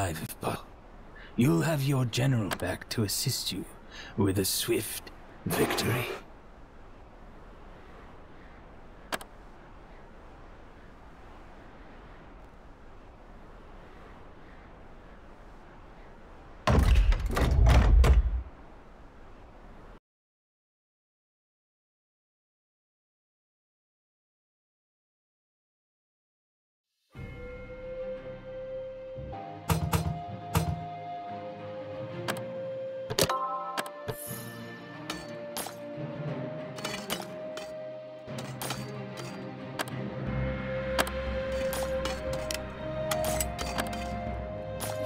alive if possible. You'll have your general back to assist you with a swift victory.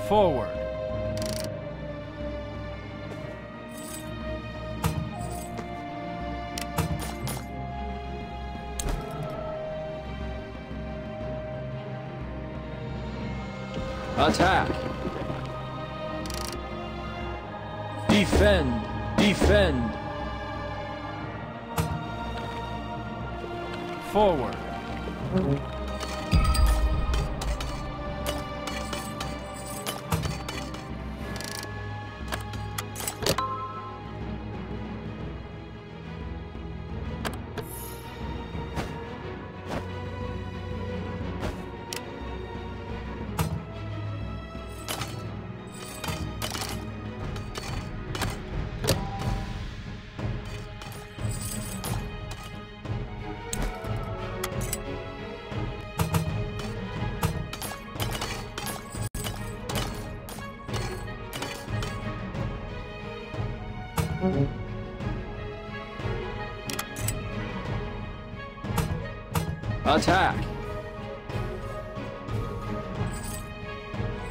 Forward. Attack. Defend. Defend. Forward. Attack.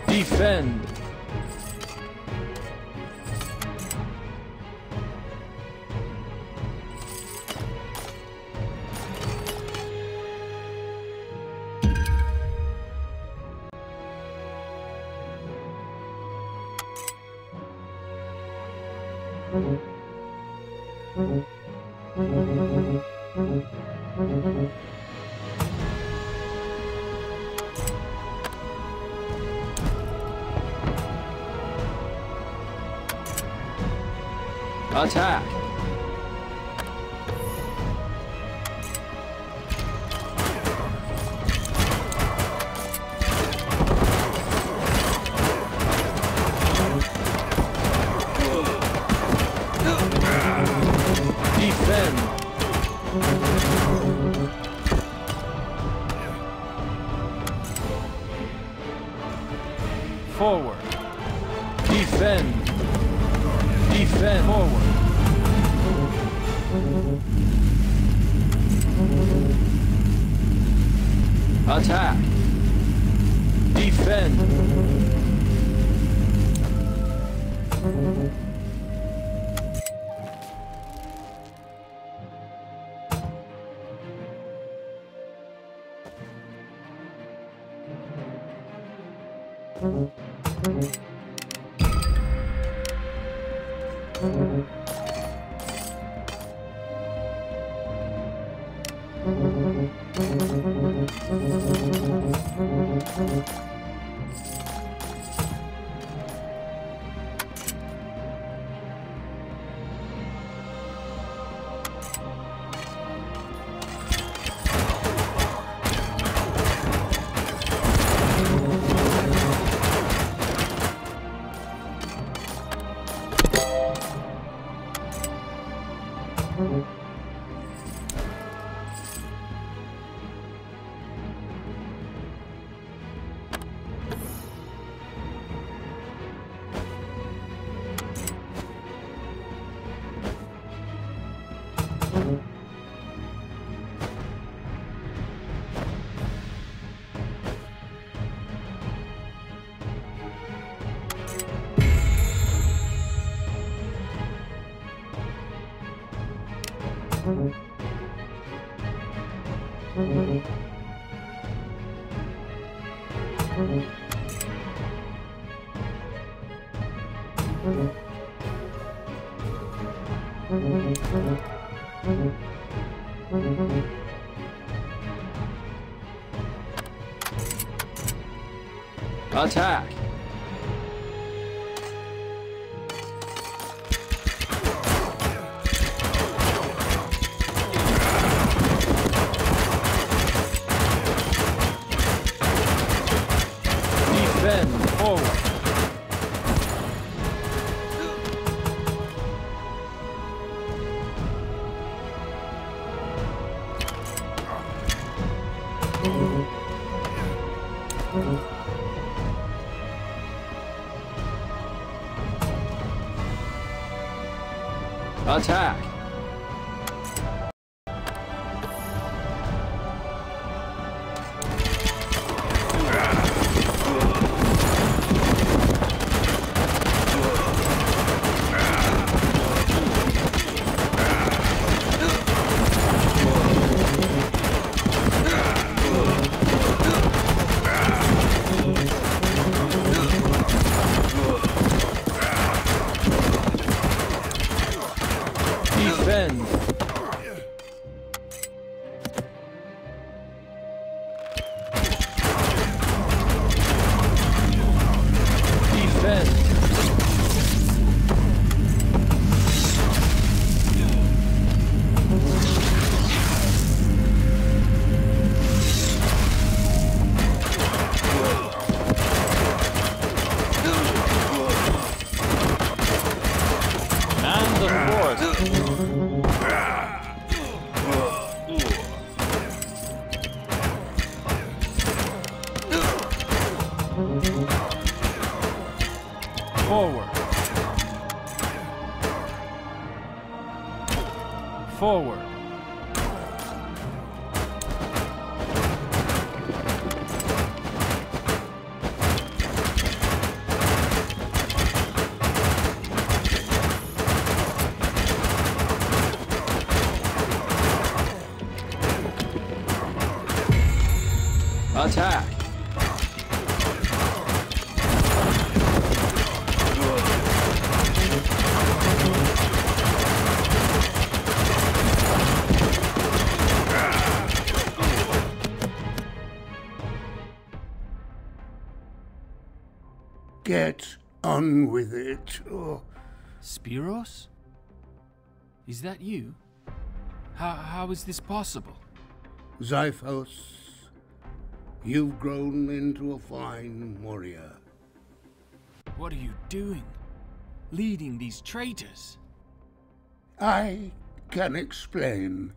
Defend. Attack. Forward. Defend. Defend. Forward. Attack. Defend. Attack. Attack. Defend. Forward. Attack. Get on with it. Oh, Spearos? Is that you? How, how is this possible? Xiphos, you've grown into a fine warrior. What are you doing? Leading these traitors? I can explain.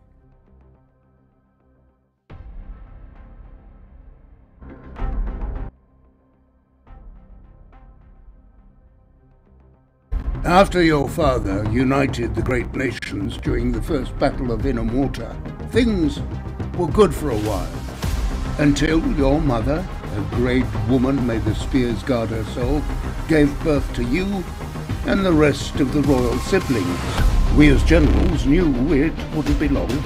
After your father united the great nations during the first Battle of Inner Water, things were good for a while. Until your mother, a great woman, may the spears guard her soul, gave birth to you and the rest of the royal siblings. We as generals knew it wouldn't be long.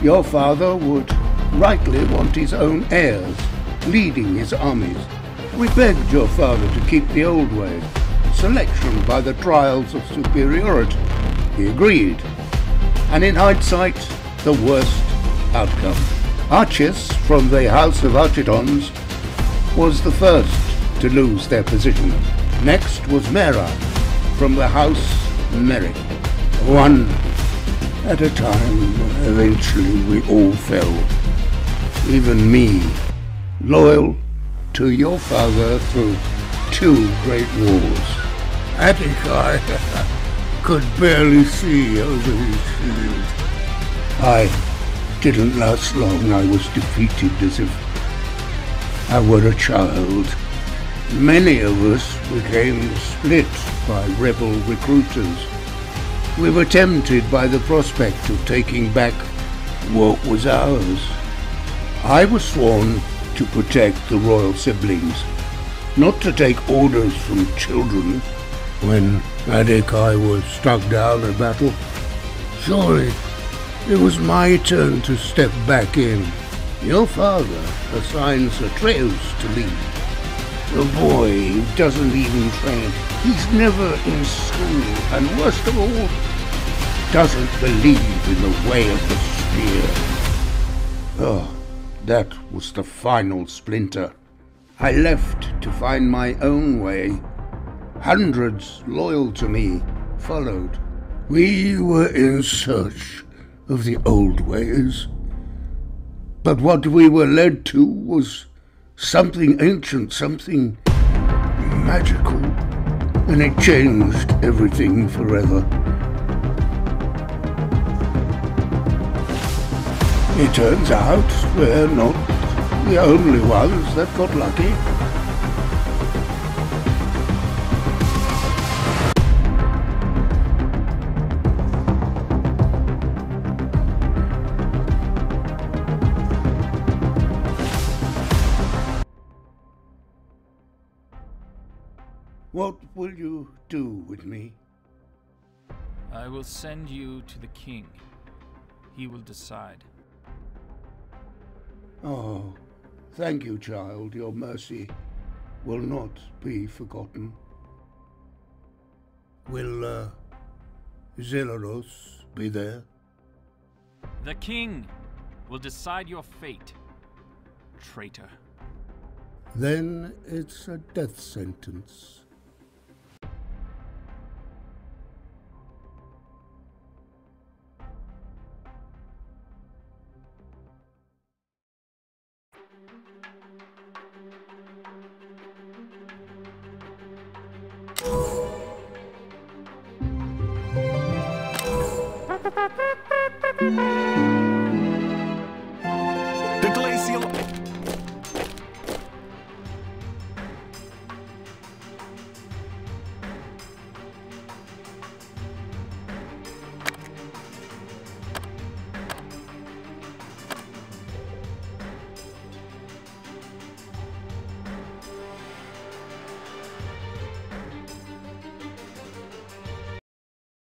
Your father would rightly want his own heirs, leading his armies. We begged your father to keep the old way, selection by the trials of superiority. He agreed. And in hindsight, the worst outcome. Archis from the House of Archidons was the first to lose their position. Next was Mera from the House Meric. One at a time, eventually we all fell. Even me, loyal to your father through two great wars. Atticai could barely see over his shield. I didn't last long. I was defeated as if I were a child. Many of us became split by rebel recruiters. We were tempted by the prospect of taking back what was ours. I was sworn to protect the royal siblings, not to take orders from children when Adekai was struck down in battle. Surely it was my turn to step back in. Your father assigns Atreyos to lead. A boy who doesn't even train. He's never in school, and worst of all, doesn't believe in the way of the spear. Oh, that was the final splinter. I left to find my own way. Hundreds loyal to me followed. We were in search of the old ways. But what we were led to was something ancient, something magical, and it changed everything forever. It turns out we're not the only ones that got lucky. What will you do with me? I will send you to the king. He will decide. Oh, thank you, child. Your mercy will not be forgotten. Will, uh, Zelaros be there? The king will decide your fate, traitor. Then it's a death sentence. Thank you.